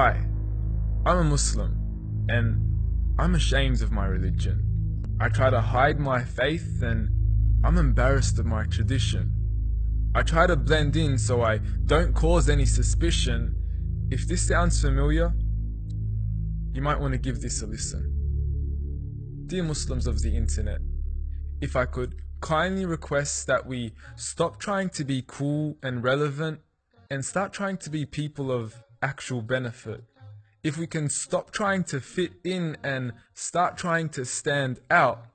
Hi, I'm a Muslim, and I'm ashamed of my religion. I try to hide my faith, and I'm embarrassed of my tradition. I try to blend in so I don't cause any suspicion. If this sounds familiar, you might want to give this a listen. Dear Muslims of the internet, if I could kindly request that we stop trying to be cool and relevant and start trying to be people of actual benefit. If we can stop trying to fit in and start trying to stand out,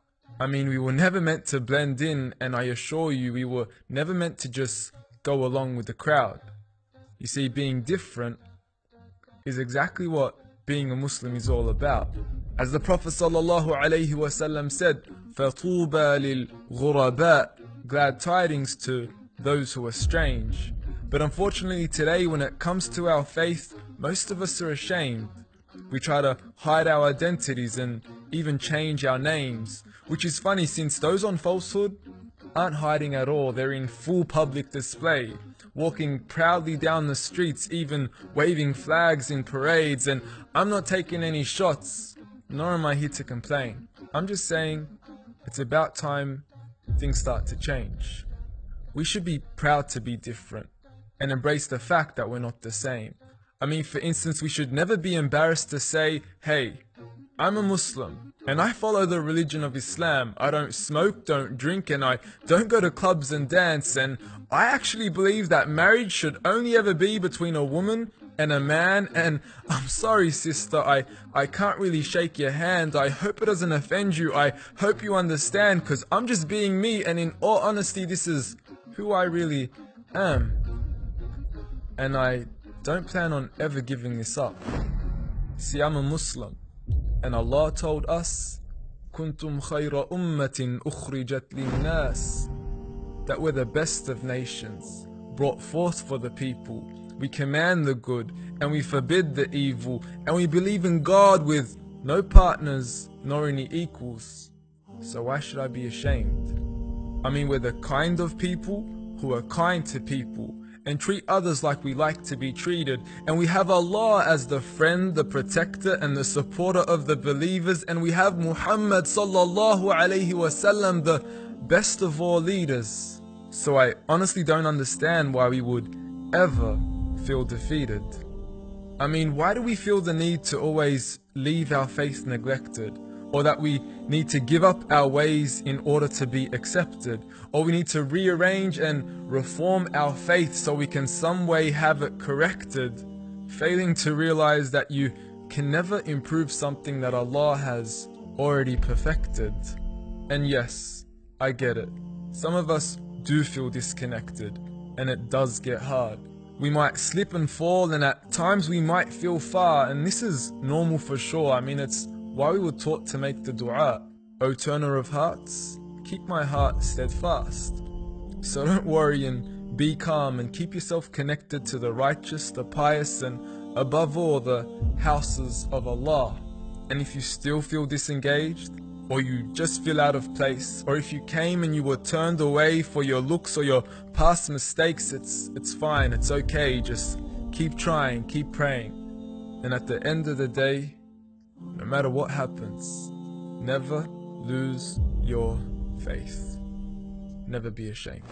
I mean, we were never meant to blend in, and I assure you, we were never meant to just go along with the crowd. You see, being different is exactly what being a Muslim is all about. As the Prophet ﷺ said, فَطُوبَى لِلْغُرَبَاء Glad tidings to those who are strange. But unfortunately today when it comes to our faith, most of us are ashamed. We try to hide our identities and even change our names, which is funny since those on falsehood aren't hiding at all, they're in full public display, walking proudly down the streets, even waving flags in parades, and I'm not taking any shots, nor am I here to complain. I'm just saying it's about time things start to change. We should be proud to be different and embrace the fact that we're not the same. I mean, for instance, we should never be embarrassed to say, hey, I'm a Muslim and I follow the religion of Islam. I don't smoke, don't drink, and I don't go to clubs and dance. And I actually believe that marriage should only ever be between a woman and a man. And I'm sorry, sister, I, I can't really shake your hand. I hope it doesn't offend you. I hope you understand, because I'm just being me. And in all honesty, this is who I really am And I don't plan on ever giving this up. See, I'm a Muslim. And Allah told us, كنتم خير أمة أخرجت للناس that we're the best of nations, brought forth for the people. We command the good and we forbid the evil, and we believe in God with no partners nor any equals. So why should I be ashamed? I mean, we're the kind of people who are kind to people and treat others like we like to be treated. And we have Allah as the friend, the protector, and the supporter of the believers. And we have Muhammad sallallahu alayhi wasallam, the best of all leaders. So I honestly don't understand why we would ever feel defeated. I mean, why do we feel the need to always leave our faith neglected? Or that we need to give up our ways in order to be accepted, or we need to rearrange and reform our faith so we can some way have it corrected, failing to realize that you can never improve something that Allah has already perfected. And yes, I get it. Some of us do feel disconnected, and it does get hard. We might slip and fall, and at times we might feel far, and this is normal for sure. I mean, it's why we were taught to make the dua, O turner of hearts, keep my heart steadfast. So don't worry and be calm and keep yourself connected to the righteous, the pious, and above all, the houses of Allah. And if you still feel disengaged, or you just feel out of place, or if you came and you were turned away for your looks or your past mistakes, it's, it's fine, it's okay. Just keep trying, keep praying. And at the end of the day, no matter what happens, never lose your faith. Never be ashamed.